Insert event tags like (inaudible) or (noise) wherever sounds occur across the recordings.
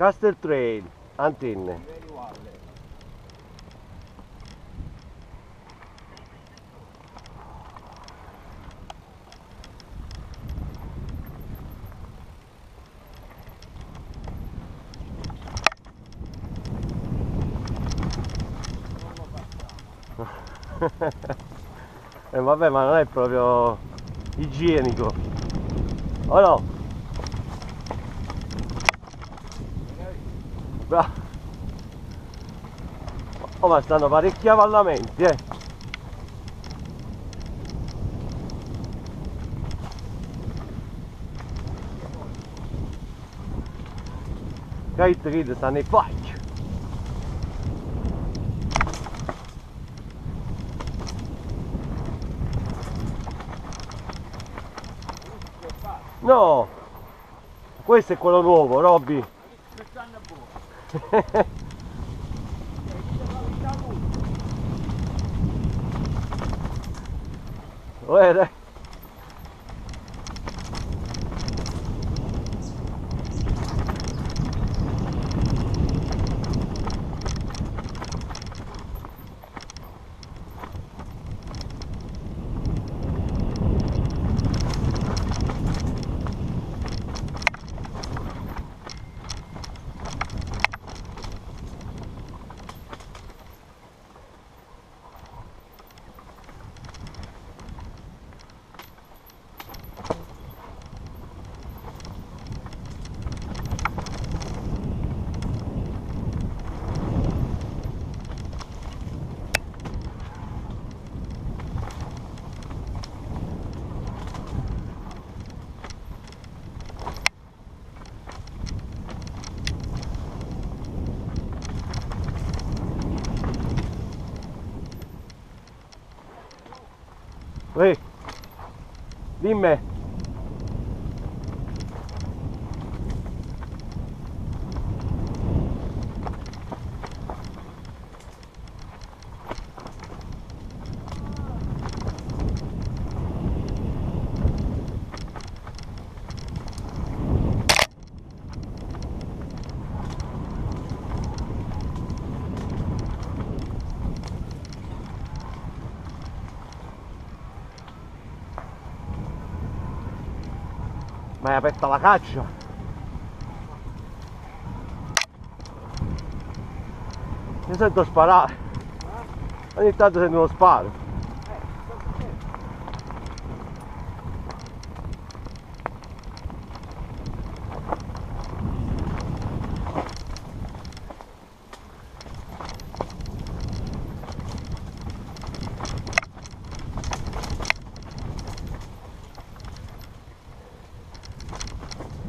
Castle Trail, antenne. Well. (laughs) Eh vabbè ma non è proprio igienico. Oh no? Bra- Oh ma stanno parecchi avvallamenti eh. Kite Kid sta nei pacchi. No! Questo è quello nuovo, Robby. (laughs) Later. Ehi, dimmi. Ma hai aperta la caccia? Mi sento sparare. Ogni tanto sento uno sparo.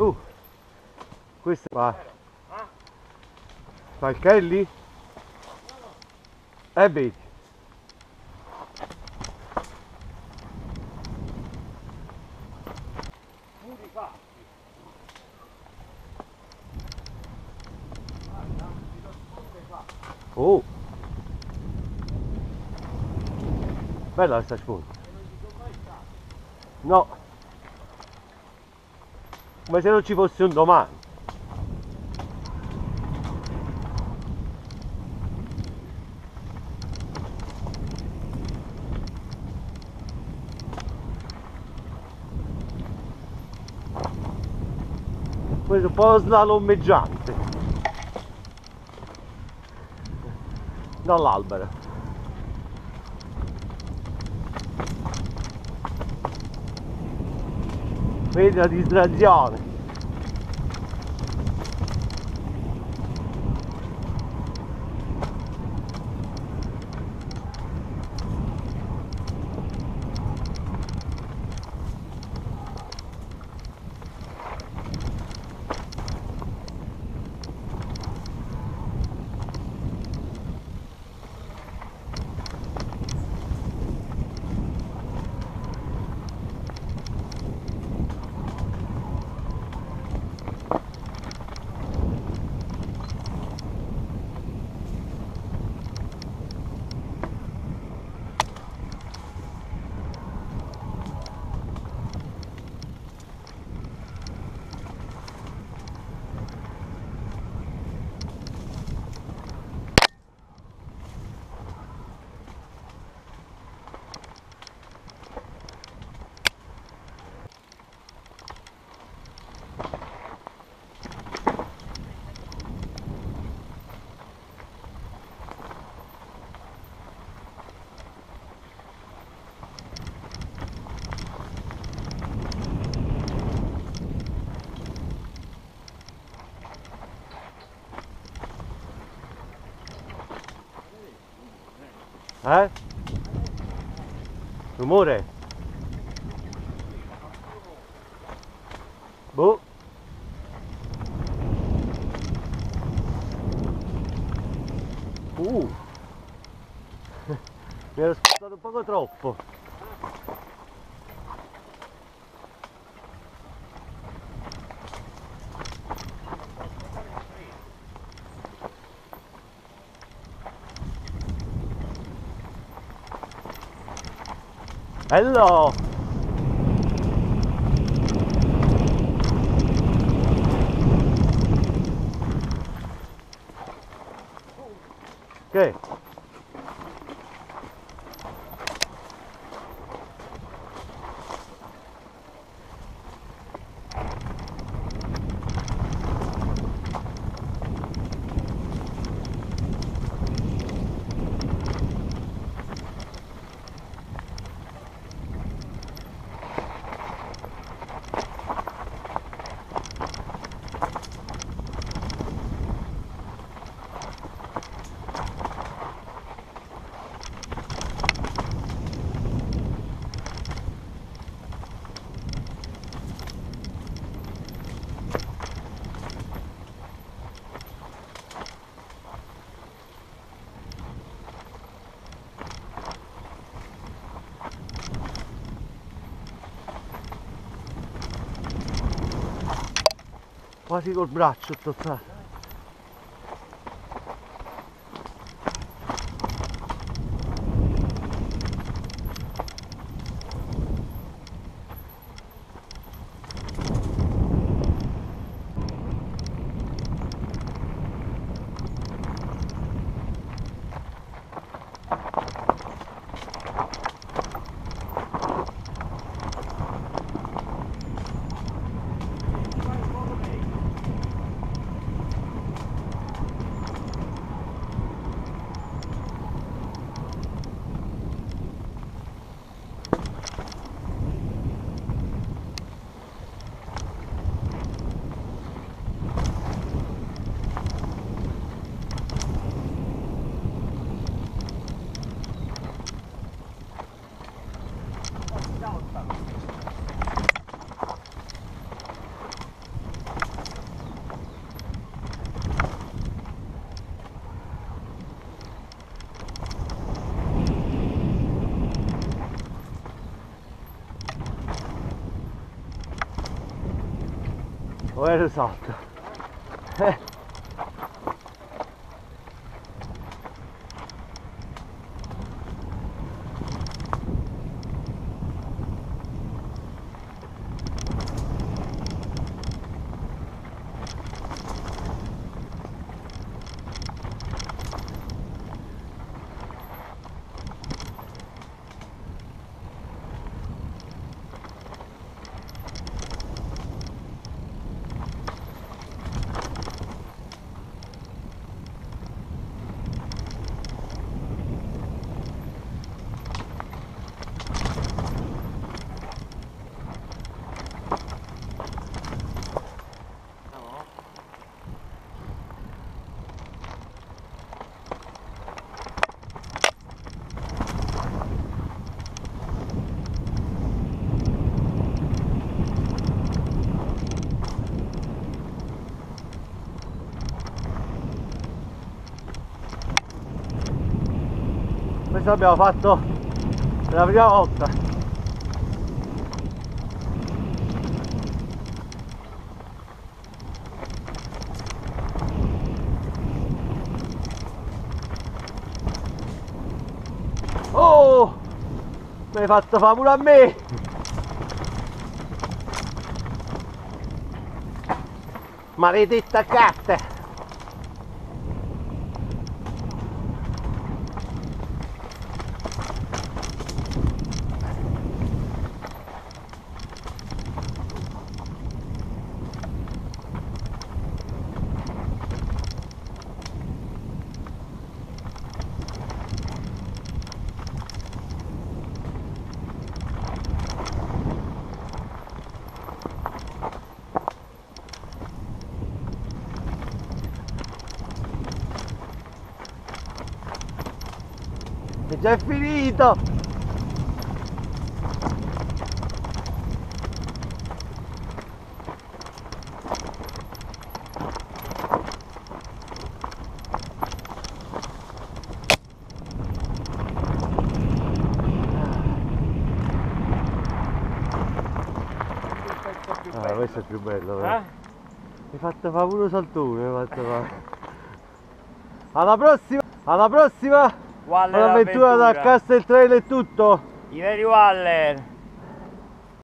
Uh, questo qua. Falchelli? Eh vedi. Oh. Bella questa spunta. No. Come se non ci fosse un domani. Questo un po' slalomeggiante. Dall'albero. Vedi la distrazione. Eh? Rumore? Boh. Uh. (laughs) Mi ero spostato un poco troppo. Hello. Okay. Quasi col braccio toccato. Where is Alta? Questo l'abbiamo fatto per la prima volta. Oh! Mi hai fatto fare pure a me! Maledetta gatta! Già è finito! Ah, questo è più bello, però. Eh? Mi hai fatto fare pure un saltone, mi fatto fare. Alla prossima! Alla prossima! Waller da avventura. Castel Trail è tutto! I veri Waller.